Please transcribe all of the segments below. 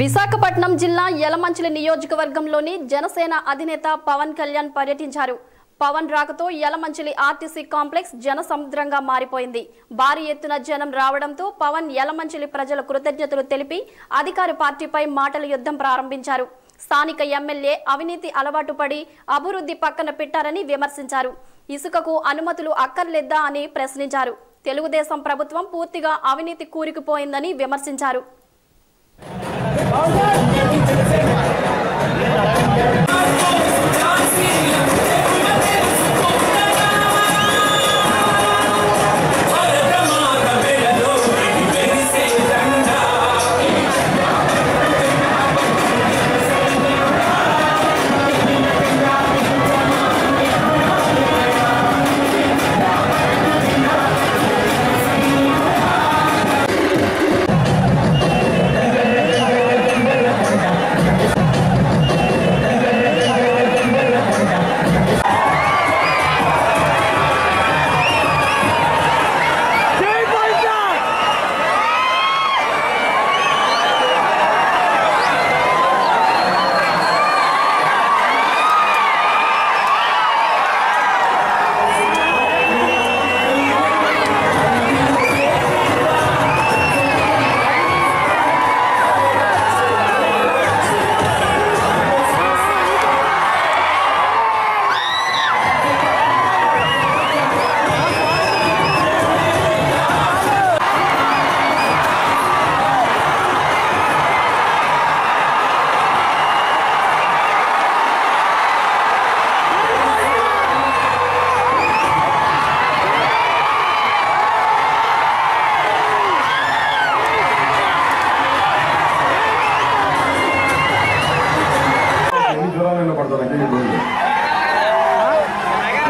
విశాఖపట్నం జిల్లా యలమంచిలి నియోజకవర్గంలోని జనసేన అధినేత పవన్ కళ్యాణ్ పర్యటించారు. పవన్ రాకతో యలమంచిలి ఆర్టీసీ కాంప్లెక్స్ జనసముద్రంగా మారిపోయింది. భారీ ఎత్తున జనం రావడంతో పవన్ యలమంచిలి ప్రజల కృతజ్ఞతలు తెలిపి అధికార పార్టీపై మాటల యుద్ధం ప్రారంభించారు. స్థానిక ఎమ్మెల్యే అవినీతి అలవాటు పడి అభివృద్ధి పక్కన పెట్టారని విమర్శించారు. ఇసుకకు అనుమతులు అక్కర్లేద్దా అని ప్రశ్నించారు. తెలుగుదేశం ప్రభుత్వం పూర్తిగా అవినీతి కూరుకుపోయిందని విమర్శించారు. All right.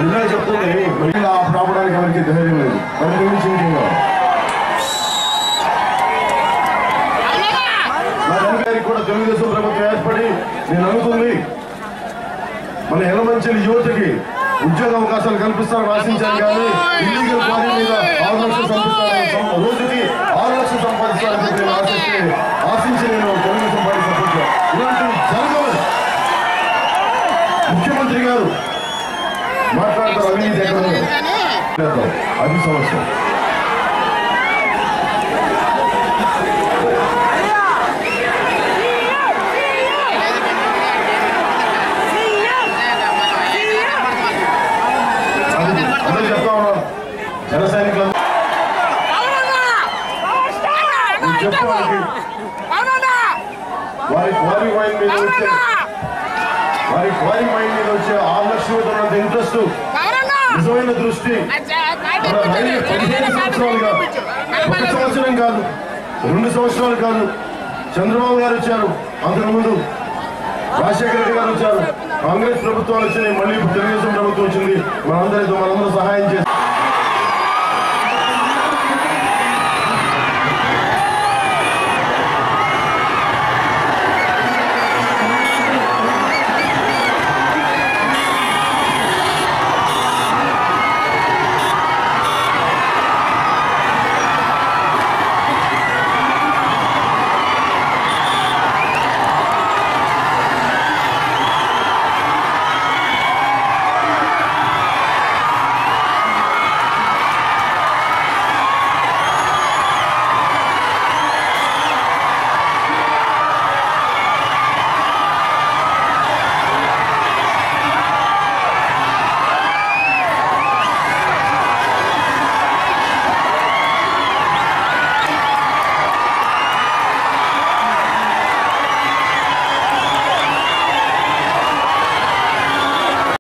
నిజమే చెప్తుంది మళ్ళీ ఆ రావడానికి ఎవరికి ధైర్యం లేదు. మరి గురించి ఇంకేం గారికి కూడా తెలుగుదేశం ప్రభుత్వం ఏర్పడి నేను అనుకుంది మన ఎలమంచిలి యువతకి ఉద్యోగ అవకాశాలు కల్పిస్తారని ఆశించాను కానీ ఇల్లీగల్ క్వారీ మీద ఆరు లక్షలు సంపాదిస్తారని రోజుకి ఆరు లక్షలు సంపాదిస్తారని చెప్పి నేను ఆశిస్తే ఆశించి నేను తెలుగుదేశం పార్టీ సపోర్ట్ ఇలాంటివి జరగవు. ముఖ్యమంత్రి గారు మాట్లాడతారు అవినీతి ఎక్కడ. అది సమస్య అది అదే చెప్తా ఉన్నాను జన సైనికులు నేను చెప్పు వాళ్ళకి వారి క్వారీ మైండ్ మీద వచ్చే వారి క్వారీ మైండ్ మీద వచ్చే ఉన్నంత ఇంట్రెస్ట్ నిజమైన దృష్టి. పదిహేను సంవత్సరాలుగా ఒక సంవత్సరం కాదు రెండు సంవత్సరాలు కాదు. చంద్రబాబు గారు వచ్చారు అంతకుముందు రాజశేఖర రెడ్డి గారు వచ్చారు. కాంగ్రెస్ ప్రభుత్వాలు వచ్చినాయి మళ్ళీ తెలుగుదేశం ప్రభుత్వం వచ్చింది. మనందరితో మనందరూ సహాయం చేసి